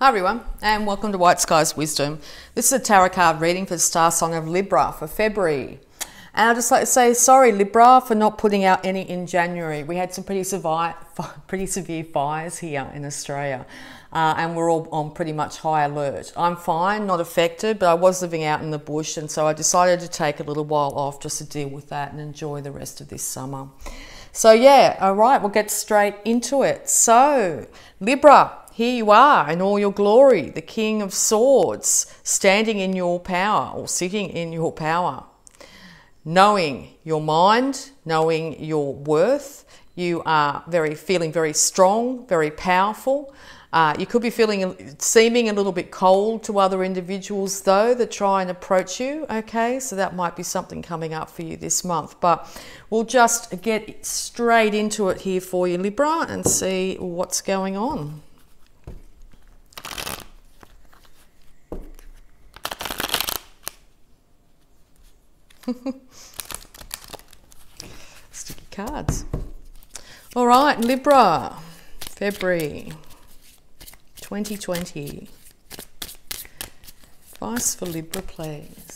Hi everyone, and welcome to Whiteskys Wisdom. This is a tarot card reading for the star Song of Libra for February. And I'd just like to say sorry, Libra, for not putting out any in January. We had some pretty severe, pretty severe fires here in Australia, uh, and we're all on pretty much high alert. I'm fine, not affected, but I was living out in the bush, and so I decided to take a little while off just to deal with that and enjoy the rest of this summer. So, yeah, all right, we'll get straight into it. So, Libra, here you are in all your glory, the King of Swords, standing in your power or sitting in your power. Knowing your mind, knowing your worth, you are very feeling very strong, very powerful. Uh, you could be feeling seeming a little bit cold to other individuals though that try and approach you. Okay, so that might be something coming up for you this month. But we'll just get straight into it here for you, Libra, and see what's going on. Sticky cards. All right, Libra, February 2020. Advice for Libra, please.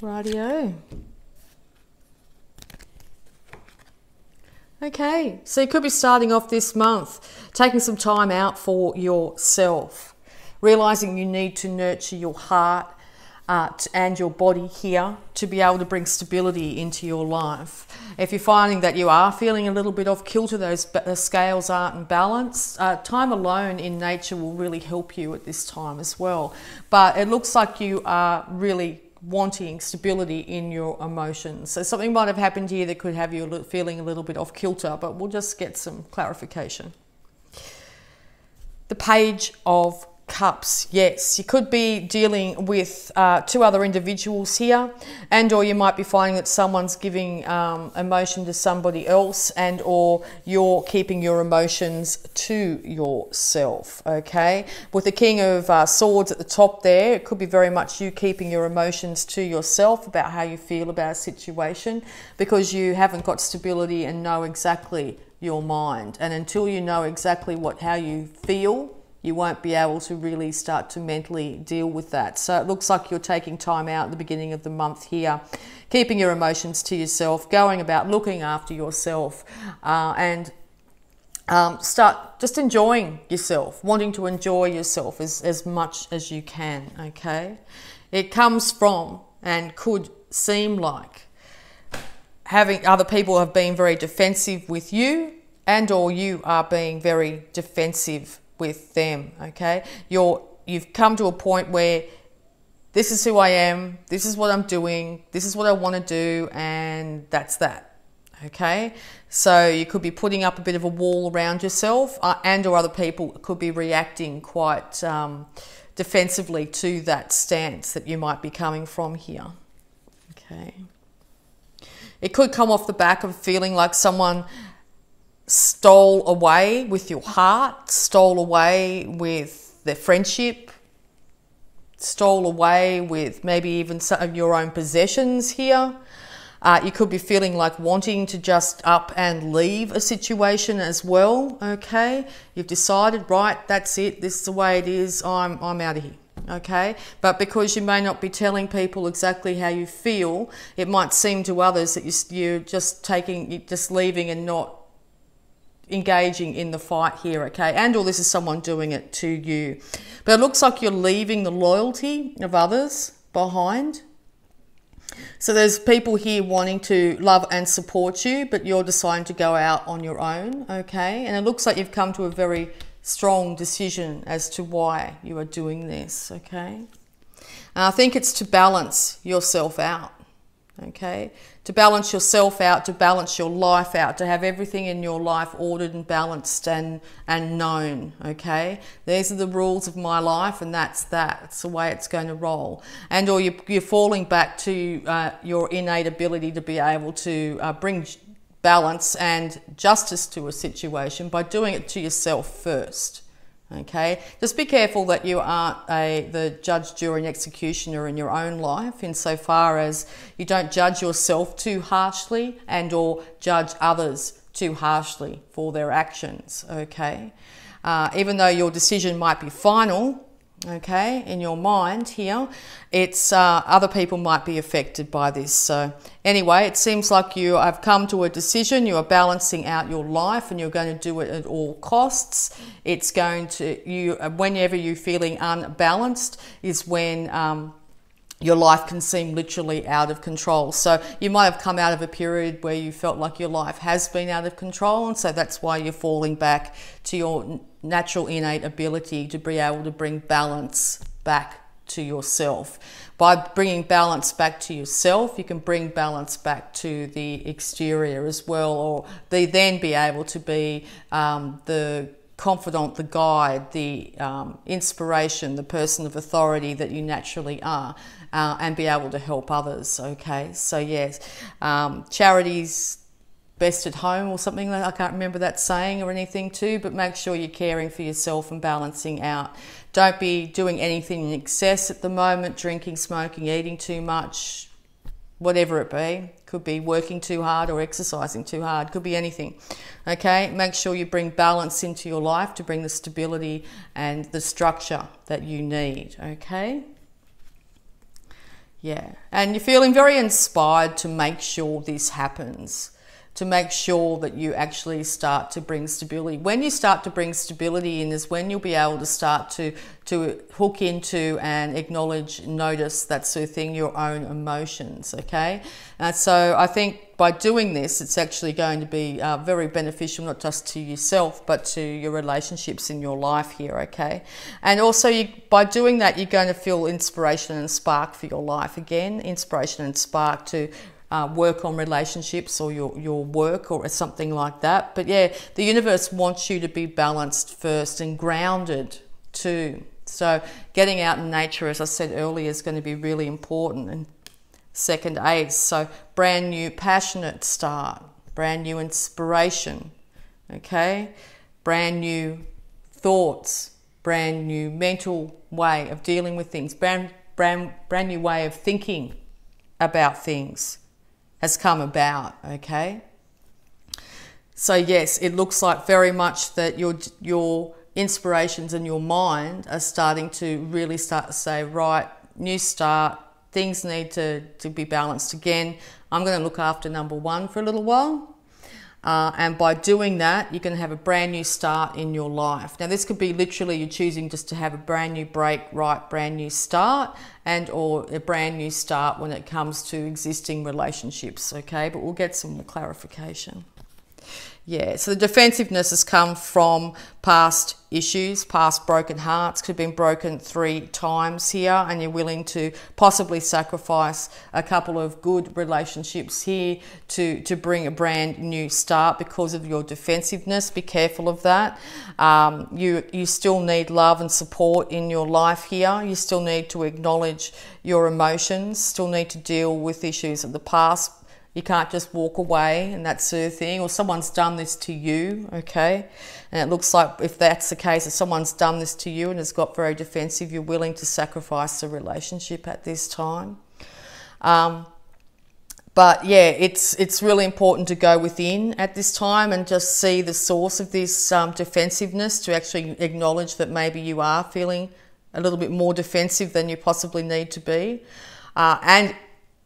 Radio. Okay, so you could be starting off this month taking some time out for yourself, realizing you need to nurture your heart uh, and your body here to be able to bring stability into your life. If you're finding that you are feeling a little bit off kilter, those scales aren't balanced, uh, time alone in nature will really help you at this time as well. But it looks like you are really wanting stability in your emotions. So something might have happened here that could have you feeling a little bit off kilter, but we'll just get some clarification. The page of cups yes. You could be dealing with uh, two other individuals here and or you might be finding that someone's giving um, emotion to somebody else and or you're keeping your emotions to yourself okay? With the king of uh, swords at the top there it could be very much you keeping your emotions to yourself about how you feel about a situation because you haven't got stability and know exactly your mind. And until you know exactly what how you feel you won't be able to really start to mentally deal with that. So it looks like you're taking time out at the beginning of the month here, keeping your emotions to yourself, going about looking after yourself, uh, and um, start just enjoying yourself, wanting to enjoy yourself as, as much as you can, okay? It comes from and could seem like having other people have been very defensive with you and or you are being very defensive with them, okay? You're, you've come to a point where this is who I am, this is what I'm doing, this is what I want to do, and that's that, okay? So you could be putting up a bit of a wall around yourself, uh, and or other people could be reacting quite um, defensively to that stance that you might be coming from here, okay? It could come off the back of feeling like someone stole away with your heart, stole away with their friendship, stole away with maybe even some of your own possessions here. Uh, you could be feeling like wanting to just up and leave a situation as well. Okay, you've decided, right? That's it. This is the way it is. I'm I'm out of here. Okay, but because you may not be telling people exactly how you feel, it might seem to others that you're just taking, just leaving and not engaging in the fight here, okay? And or this is someone doing it to you. But it looks like you're leaving the loyalty of others behind. So there's people here wanting to love and support you, but you're deciding to go out on your own, okay? And it looks like you've come to a very strong decision as to why you are doing this, okay? And I think it's to balance yourself out okay? To balance yourself out, to balance your life out, to have everything in your life ordered and balanced and, and known, okay? These are the rules of my life and that's that. It's the way it's going to roll. And or you're, you're falling back to uh, your innate ability to be able to uh, bring balance and justice to a situation by doing it to yourself first. Okay, just be careful that you aren't a the judge, jury, and executioner in your own life, insofar as you don't judge yourself too harshly and or judge others too harshly for their actions. Okay, uh, even though your decision might be final, okay, in your mind here, it's uh, other people might be affected by this. So anyway, it seems like you have come to a decision. You are balancing out your life, and you're going to do it at all costs. It's going to you whenever you're feeling unbalanced is when. Um, your life can seem literally out of control. So you might have come out of a period where you felt like your life has been out of control, and so that's why you're falling back to your natural innate ability to be able to bring balance back to yourself. By bringing balance back to yourself, you can bring balance back to the exterior as well, or they then be able to be um, the confidant, the guide, the um, inspiration, the person of authority that you naturally are, uh, and be able to help others. Okay, so yes, um, charities best at home or something I can't remember that saying or anything too, but make sure you're caring for yourself and balancing out. Don't be doing anything in excess at the moment, drinking, smoking, eating too much, whatever it be. Could be working too hard or exercising too hard, could be anything. Okay, make sure you bring balance into your life to bring the stability and the structure that you need. Okay. Yeah, and you're feeling very inspired to make sure this happens to make sure that you actually start to bring stability. When you start to bring stability in is when you'll be able to start to, to hook into and acknowledge, notice that sort of thing, your own emotions, okay? And so I think by doing this, it's actually going to be uh, very beneficial, not just to yourself, but to your relationships in your life here, okay? And also, you, by doing that, you're going to feel inspiration and spark for your life again, inspiration and spark to uh, work on relationships or your, your work or something like that. But yeah, the universe wants you to be balanced first and grounded too. So getting out in nature, as I said earlier, is going to be really important. And second ace, so brand new passionate start, brand new inspiration, okay, brand new thoughts, brand new mental way of dealing with things, brand brand brand new way of thinking about things has come about, okay? So yes, it looks like very much that your your inspirations and your mind are starting to really start to say, right, new start, things need to, to be balanced again. I'm going to look after number one for a little while. Uh, and by doing that, you can have a brand new start in your life. Now, this could be literally you're choosing just to have a brand new break, right, brand new start, and or a brand new start when it comes to existing relationships. Okay, but we'll get some more clarification. Yeah, so the defensiveness has come from past issues, past broken hearts, could have been broken three times here, and you're willing to possibly sacrifice a couple of good relationships here to, to bring a brand new start because of your defensiveness. Be careful of that. Um, you, you still need love and support in your life here. You still need to acknowledge your emotions, still need to deal with issues of the past you can't just walk away and that sort of thing, or someone's done this to you, okay? And it looks like if that's the case, if someone's done this to you and has got very defensive, you're willing to sacrifice the relationship at this time. Um, but yeah, it's it's really important to go within at this time and just see the source of this um, defensiveness to actually acknowledge that maybe you are feeling a little bit more defensive than you possibly need to be. Uh, and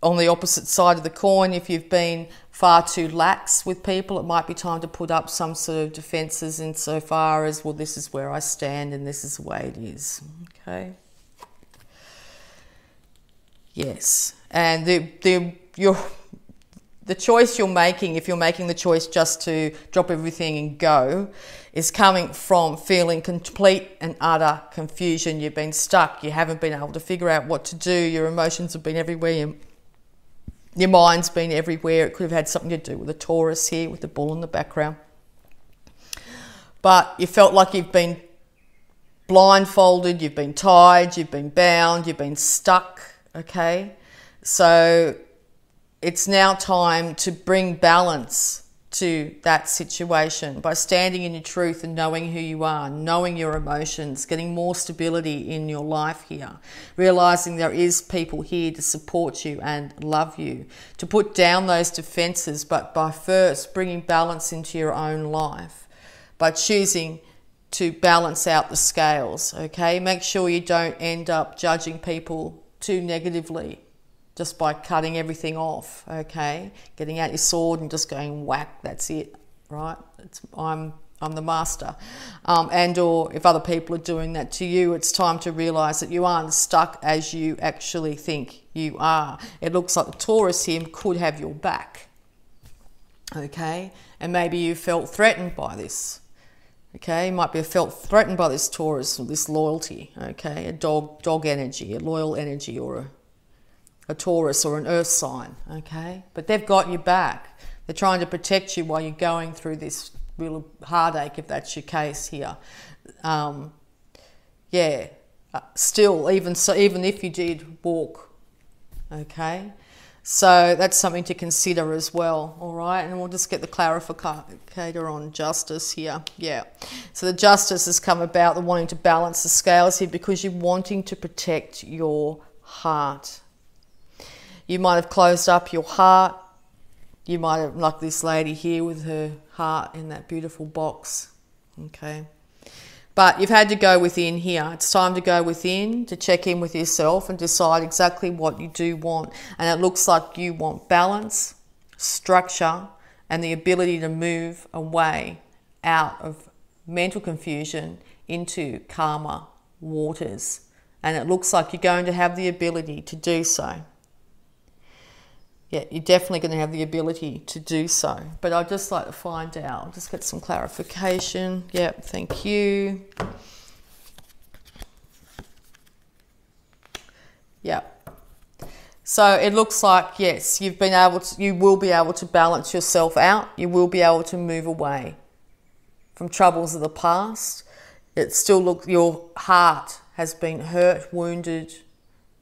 on the opposite side of the coin, if you've been far too lax with people, it might be time to put up some sort of defences insofar as, well, this is where I stand and this is the way it is. Okay. Yes, and the the your the choice you're making, if you're making the choice just to drop everything and go, is coming from feeling complete and utter confusion. You've been stuck. You haven't been able to figure out what to do. Your emotions have been everywhere your mind's been everywhere. It could have had something to do with the Taurus here, with the bull in the background. But you felt like you've been blindfolded, you've been tied, you've been bound, you've been stuck, okay? So it's now time to bring balance to that situation by standing in your truth and knowing who you are, knowing your emotions, getting more stability in your life here, realizing there is people here to support you and love you, to put down those defenses, but by first bringing balance into your own life, by choosing to balance out the scales, okay? Make sure you don't end up judging people too negatively just by cutting everything off, okay? Getting out your sword and just going whack, that's it, right? It's, I'm, I'm the master. Um, and or if other people are doing that to you, it's time to realize that you aren't stuck as you actually think you are. It looks like the Taurus here could have your back, okay? And maybe you felt threatened by this. Okay, you might be felt threatened by this Taurus this loyalty. Okay, a dog, dog energy, a loyal energy, or a a Taurus or an earth sign, okay? But they've got you back. They're trying to protect you while you're going through this real heartache, if that's your case here. Um, yeah, uh, still, even so, even if you did walk, okay? So that's something to consider as well, all right? And we'll just get the clarificator on justice here. Yeah. So the justice has come about, the wanting to balance the scales here because you're wanting to protect your heart, you might have closed up your heart. You might have, like this lady here with her heart in that beautiful box. Okay. But you've had to go within here. It's time to go within to check in with yourself and decide exactly what you do want. And it looks like you want balance, structure, and the ability to move away out of mental confusion into calmer waters. And it looks like you're going to have the ability to do so yeah, you're definitely going to have the ability to do so. But I'd just like to find out, just get some clarification. Yep, thank you. Yep. So it looks like, yes, you've been able to, you will be able to balance yourself out. You will be able to move away from troubles of the past. It still looks, your heart has been hurt, wounded,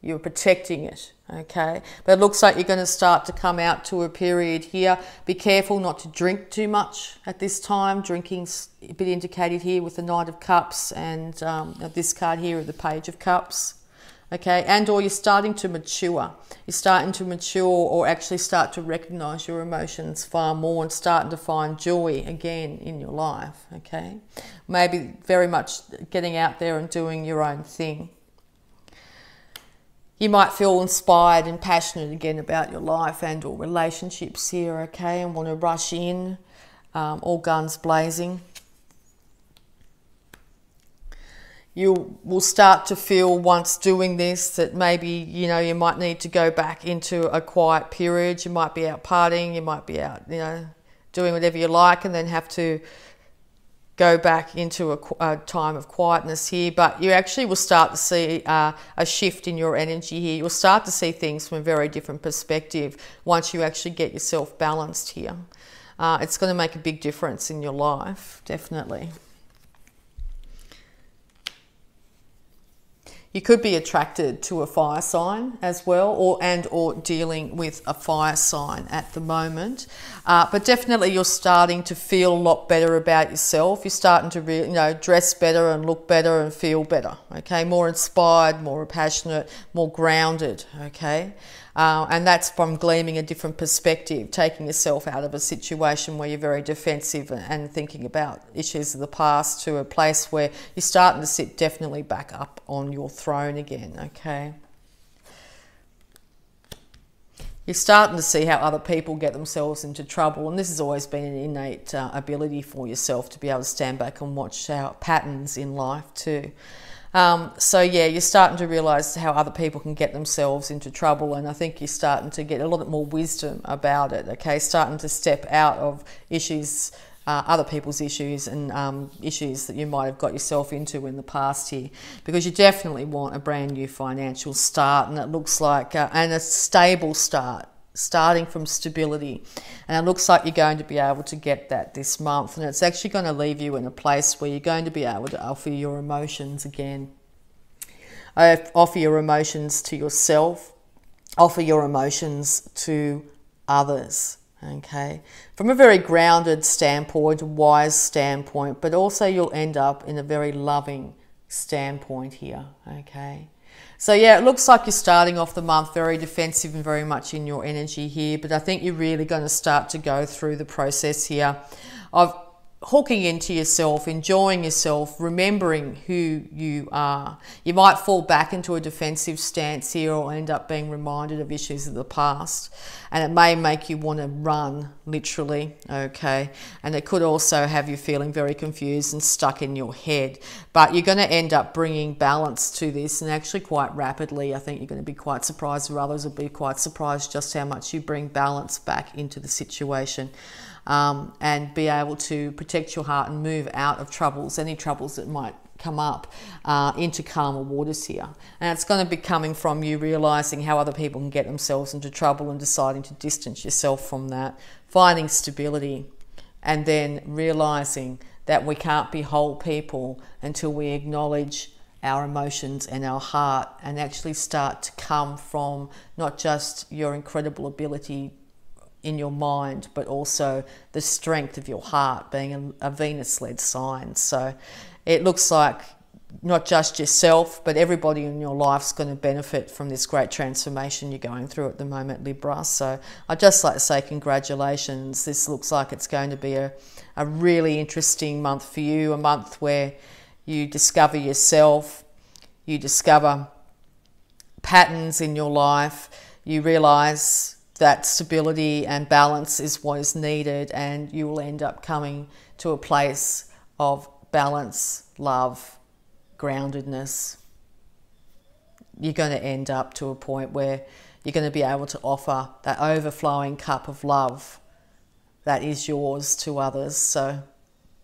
you're protecting it okay? But it looks like you're going to start to come out to a period here. Be careful not to drink too much at this time. Drinking's a bit indicated here with the knight of cups and um, this card here of the page of cups okay? And or you're starting to mature. You're starting to mature or actually start to recognize your emotions far more and starting to find joy again in your life okay? Maybe very much getting out there and doing your own thing you might feel inspired and passionate again about your life and or relationships here, okay, and want to rush in, um, all guns blazing. You will start to feel once doing this that maybe you know you might need to go back into a quiet period. You might be out partying, you might be out, you know, doing whatever you like, and then have to go back into a, a, time of quietness here, but you actually will start to see uh, a shift in your energy here. You'll start to see things from a very different perspective once you actually get yourself balanced here. Uh, it's going to make a big difference in your life, definitely. You could be attracted to a fire sign as well, or and or dealing with a fire sign at the moment. Uh, but definitely, you're starting to feel a lot better about yourself. You're starting to, re- you know, dress better and look better and feel better. Okay, more inspired, more passionate, more grounded. Okay. Uh, and that's from gleaming a different perspective, taking yourself out of a situation where you're very defensive and thinking about issues of the past to a place where you're starting to sit definitely back up on your throne again, okay? You're starting to see how other people get themselves into trouble, and this has always been an innate uh, ability for yourself to be able to stand back and watch our patterns in life too. Um, so yeah, you're starting to realise how other people can get themselves into trouble, and I think you're starting to get a lot of more wisdom about it. Okay, starting to step out of issues, uh, other people's issues, and um, issues that you might have got yourself into in the past here, because you definitely want a brand new financial start, and it looks like uh, and a stable start starting from stability. And it looks like you're going to be able to get that this month. And it's actually going to leave you in a place where you're going to be able to offer your emotions again. Uh, offer your emotions to yourself, offer your emotions to others. okay, from a very grounded standpoint, wise standpoint, but also you'll end up in a very loving standpoint here, okay. So yeah, it looks like you're starting off the month very defensive and very much in your energy here, but I think you're really going to start to go through the process here. Of hooking into yourself, enjoying yourself, remembering who you are. You might fall back into a defensive stance here or end up being reminded of issues of the past. And it may make you want to run, literally, okay? And it could also have you feeling very confused and stuck in your head. But you're going to end up bringing balance to this and actually quite rapidly. I think you're going to be quite surprised, or others will be quite surprised just how much you bring balance back into the situation um, and be able to protect your heart and move out of troubles, any troubles that might come up uh, into calmer waters here. And it's going to be coming from you realizing how other people can get themselves into trouble and deciding to distance yourself from that, finding stability, and then realizing that we can't be whole people until we acknowledge our emotions and our heart and actually start to come from not just your incredible ability in your mind, but also the strength of your heart being a, a Venus led sign. So it looks like not just yourself, but everybody in your life's going to benefit from this great transformation you're going through at the moment, Libra. So I'd just like to say congratulations. This looks like it's going to be a, a really interesting month for you, a month where you discover yourself, you discover patterns in your life, you realize that stability and balance is what is needed, and you will end up coming to a place of balance, love, groundedness. You're going to end up to a point where you're going to be able to offer that overflowing cup of love that is yours to others. So,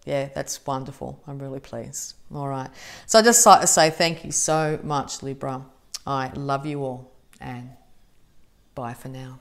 yeah, that's wonderful. I'm really pleased. All right. So, I just like to say thank you so much, Libra. I love you all, and bye for now.